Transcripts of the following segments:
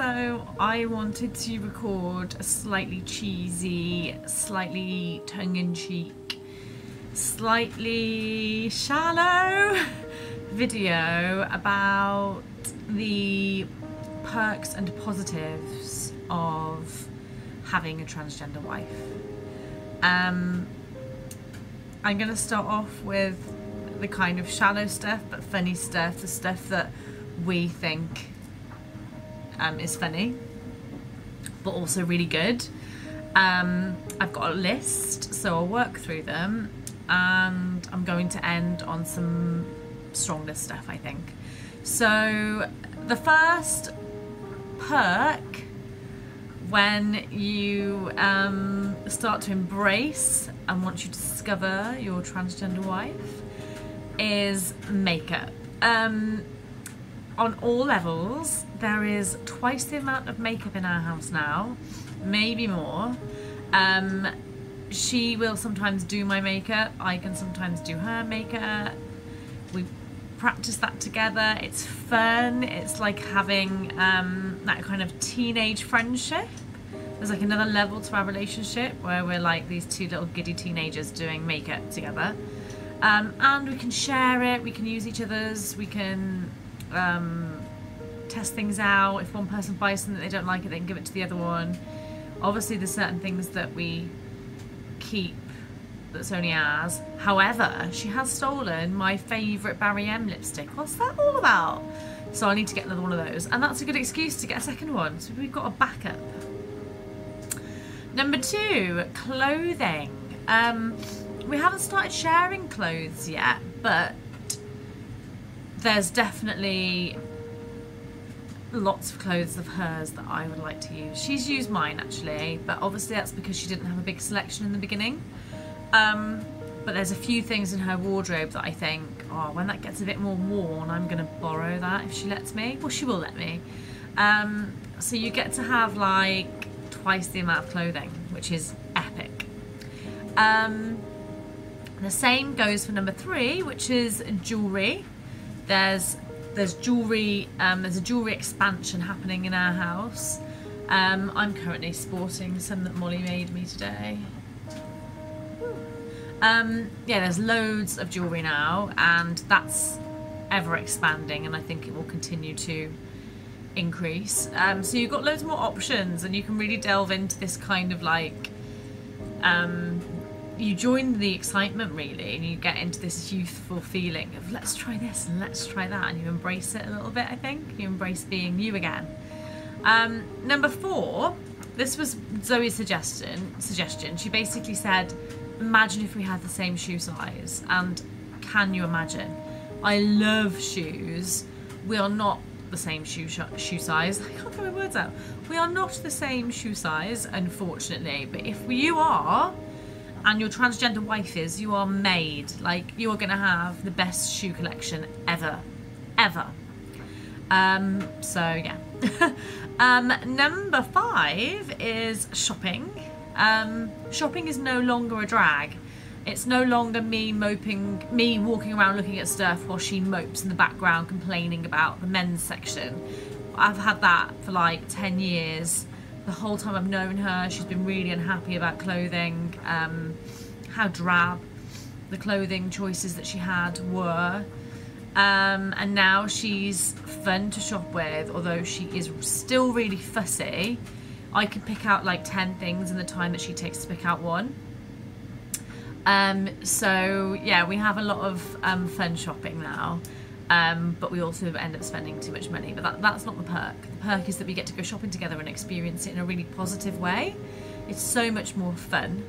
So I wanted to record a slightly cheesy, slightly tongue-in-cheek, slightly shallow video about the perks and positives of having a transgender wife. Um, I'm going to start off with the kind of shallow stuff but funny stuff, the stuff that we think um, is funny but also really good. Um, I've got a list so I'll work through them and I'm going to end on some stronger stuff I think. So the first perk when you um, start to embrace and once you discover your transgender wife is makeup. Um, on all levels, there is twice the amount of makeup in our house now, maybe more. Um, she will sometimes do my makeup, I can sometimes do her makeup. We practice that together. It's fun. It's like having um, that kind of teenage friendship. There's like another level to our relationship where we're like these two little giddy teenagers doing makeup together. Um, and we can share it, we can use each other's, we can um, test things out. If one person buys something they don't like it, they can give it to the other one. Obviously, there's certain things that we keep that's only ours. However, she has stolen my favourite Barry M lipstick. What's that all about? So I need to get another one of those. And that's a good excuse to get a second one. So we've got a backup. Number two, clothing. Um, we haven't started sharing clothes yet, but there's definitely lots of clothes of hers that I would like to use. She's used mine actually, but obviously that's because she didn't have a big selection in the beginning. Um, but there's a few things in her wardrobe that I think, oh, when that gets a bit more worn, I'm going to borrow that if she lets me. Well, she will let me. Um, so you get to have like twice the amount of clothing, which is epic. Um, the same goes for number three, which is jewellery. There's there's jewellery, um, there's a jewellery expansion happening in our house. Um, I'm currently sporting some that Molly made me today. Um, yeah, there's loads of jewellery now, and that's ever expanding, and I think it will continue to increase. Um, so you've got loads more options, and you can really delve into this kind of like. Um, you join the excitement really, and you get into this youthful feeling of let's try this and let's try that, and you embrace it a little bit. I think you embrace being you again. Um, number four, this was Zoe's suggestion. Suggestion. She basically said imagine if we had the same shoe size. And can you imagine? I love shoes. We are not the same shoe shoe size. I can't get my words out. We are not the same shoe size, unfortunately. But if you are, and your transgender wife is, you are made. Like you are going to have the best shoe collection ever, ever. Um, so yeah. um, number five is shopping. Um, shopping is no longer a drag. It's no longer me moping, me walking around looking at stuff while she mopes in the background complaining about the men's section. I've had that for like 10 years. The whole time I've known her, she's been really unhappy about clothing, um, how drab the clothing choices that she had were. Um, and now she's fun to shop with, although she is still really fussy. I can pick out like 10 things in the time that she takes to pick out one. Um, so yeah, we have a lot of um, fun shopping now. Um, but we also end up spending too much money. But that, that's not the perk. The perk is that we get to go shopping together and experience it in a really positive way. It's so much more fun.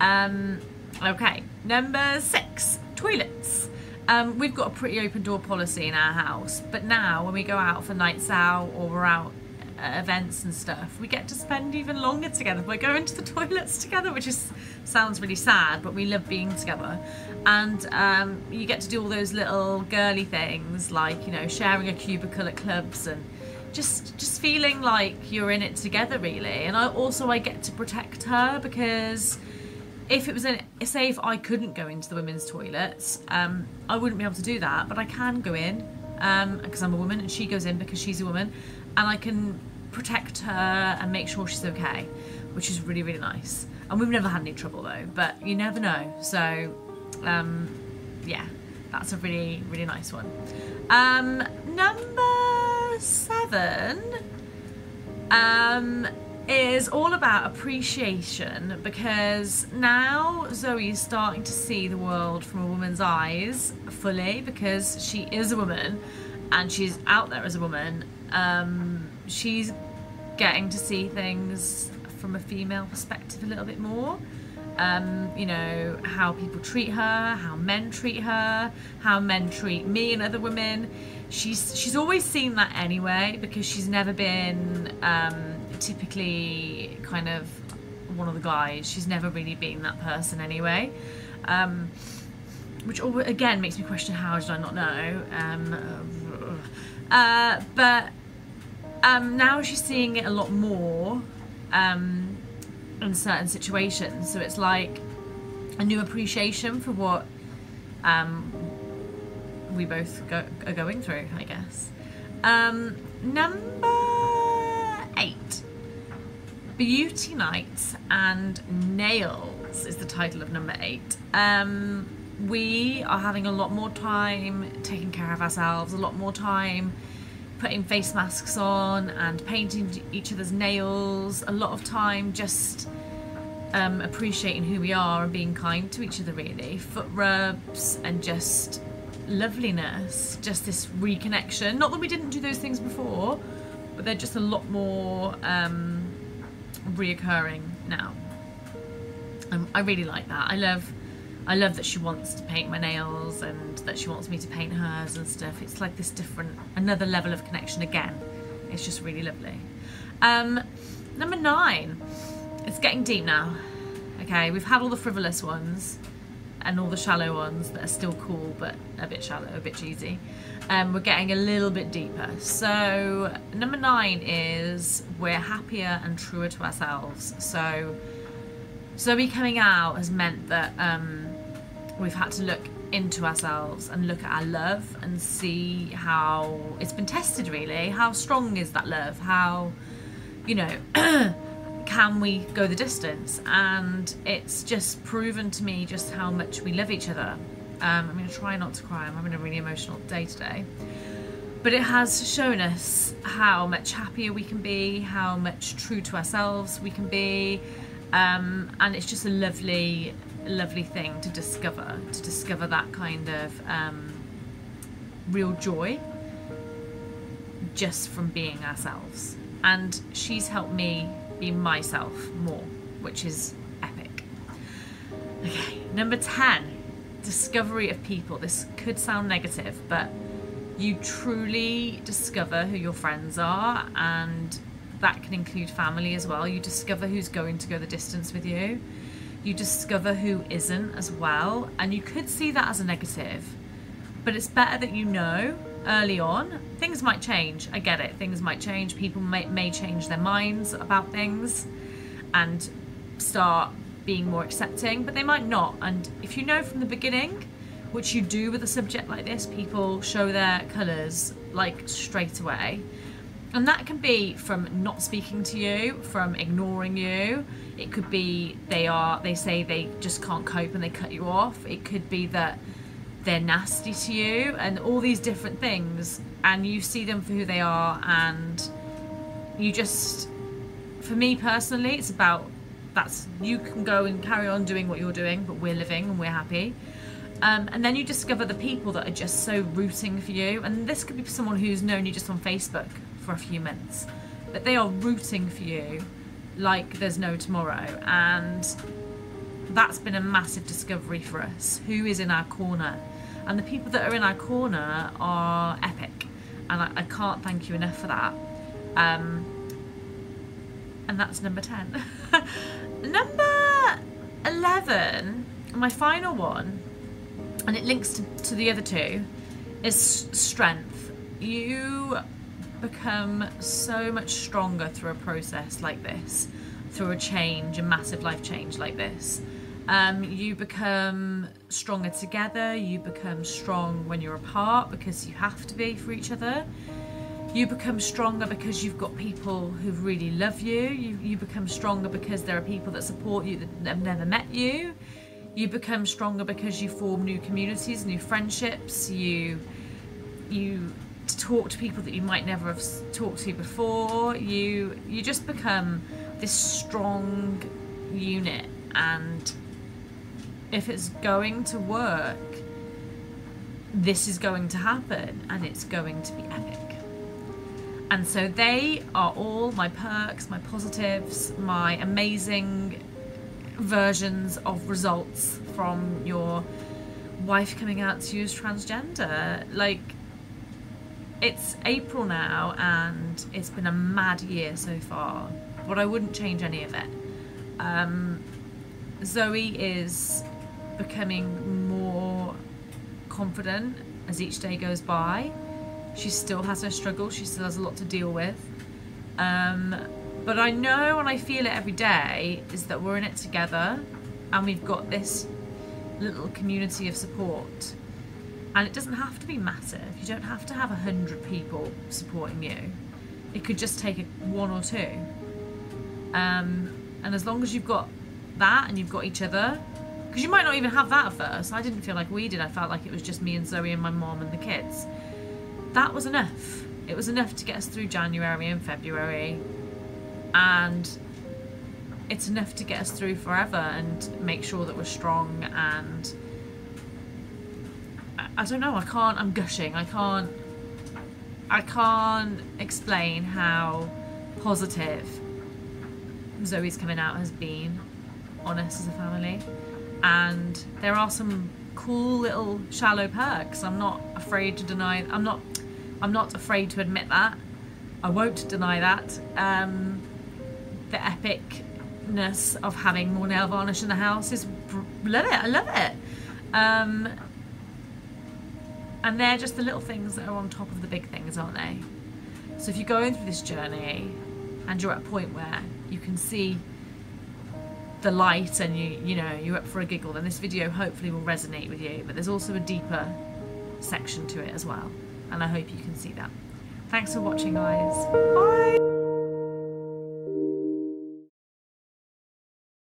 Um, okay, number six, toilets. Um, we've got a pretty open door policy in our house, but now when we go out for nights out or we're out uh, events and stuff, we get to spend even longer together by going to the toilets together, which is sounds really sad, but we love being together. And um, you get to do all those little girly things, like you know, sharing a cubicle at clubs and just just feeling like you're in it together, really. And I also I get to protect her because if it was a say if I couldn't go into the women's toilets, um, I wouldn't be able to do that, but I can go in because um, I'm a woman and she goes in because she's a woman and I can protect her and make sure she's okay, which is really, really nice. And we've never had any trouble though, but you never know. So, um, yeah, that's a really, really nice one. Um, number seven um, is all about appreciation because now Zoe is starting to see the world from a woman's eyes fully because she is a woman and she's out there as a woman. Um, she's getting to see things from a female perspective a little bit more. Um, you know, how people treat her, how men treat her, how men treat me and other women. She's she's always seen that anyway because she's never been um, typically kind of one of the guys. She's never really been that person anyway. Um, which again makes me question how did I not know? Um, uh, but um, now she's seeing it a lot more um, in certain situations. So it's like a new appreciation for what um, we both go, are going through, I guess. Um, number eight Beauty Nights and Nails is the title of number eight. Um, we are having a lot more time taking care of ourselves, a lot more time putting face masks on and painting each other's nails, a lot of time just um, appreciating who we are and being kind to each other, really. Foot rubs and just loveliness, just this reconnection. Not that we didn't do those things before, but they're just a lot more um, reoccurring now. Um, I really like that. I love I love that she wants to paint my nails and that she wants me to paint hers and stuff. It's like this different, another level of connection again. It's just really lovely. Um, number nine, it's getting deep now. Okay, we've had all the frivolous ones and all the shallow ones that are still cool but a bit shallow, a bit cheesy. Um, we're getting a little bit deeper. So number nine is we're happier and truer to ourselves. So Zoe coming out has meant that um, we've had to look into ourselves and look at our love and see how it's been tested really. How strong is that love? How you know can we go the distance? And it's just proven to me just how much we love each other. Um, i'm going to try not to cry. I'm having a really emotional day today. But it has shown us how much happier we can be how much true to ourselves we can be um, and it's just a lovely lovely thing to discover, to discover that kind of um, real joy just from being ourselves. And she's helped me be myself more, which is epic. Okay, number 10 discovery of people. This could sound negative, but you truly discover who your friends are, and that can include family as well. You discover who's going to go the distance with you you discover who isn't as well. And you could see that as a negative, but it's better that you know early on. Things might change. I get it. Things might change. People may, may change their minds about things and start being more accepting, but they might not. And if you know from the beginning, which you do with a subject like this, people show their colours like straight away. And that can be from not speaking to you, from ignoring you, it could be they are they say they just can't cope and they cut you off. It could be that they're nasty to you and all these different things. And you see them for who they are and you just for me personally it's about that's you can go and carry on doing what you're doing but we're living and we're happy. Um, and then you discover the people that are just so rooting for you. And this could be someone who's known you just on facebook for a few months but they are rooting for you like there's no tomorrow. And that's been a massive discovery for us. Who is in our corner? And the people that are in our corner are epic. And I, I can't thank you enough for that. Um, and that's number 10. number 11, my final one, and it links to, to the other two, is strength. You become so much stronger through a process like this, through a change, a massive life change like this. Um, you become stronger together, you become strong when you're apart because you have to be for each other. You become stronger because you've got people who really love you. You, you become stronger because there are people that support you that have never met you. You become stronger because you form new communities, new friendships. You you talk to people that you might never have talked to before. You you just become this strong unit, and if it's going to work, this is going to happen, and it's going to be epic. And so they are all my perks, my positives, my amazing versions of results from your wife coming out to you as transgender. Like, it's April now and it's been a mad year so far, but I wouldn't change any of it. Um, Zoe is becoming more confident as each day goes by. She still has her struggles, she still has a lot to deal with. Um, but I know and I feel it every day is that we're in it together and we've got this little community of support. And it doesn't have to be massive. You don't have to have a hundred people supporting you. It could just take one or two. Um, and as long as you've got that and you've got each other, because you might not even have that at first. I didn't feel like we did. I felt like it was just me and Zoe and my mom and the kids. That was enough. It was enough to get us through January and February and it's enough to get us through forever and make sure that we're strong and I, don't know I can't I'm gushing I can't I can't explain how positive Zoe's coming out has been on us as a family and there are some cool little shallow perks I'm not afraid to deny I'm not I'm not afraid to admit that I won't deny that um, the epicness of having more nail varnish in the house is love it. I love it. Um, and they're just the little things that are on top of the big things, aren't they? So if you're going through this journey and you're at a point where you can see the light and you you know you're up for a giggle, then this video hopefully will resonate with you. But there's also a deeper section to it as well, and I hope you can see that. Thanks for watching, guys. Bye.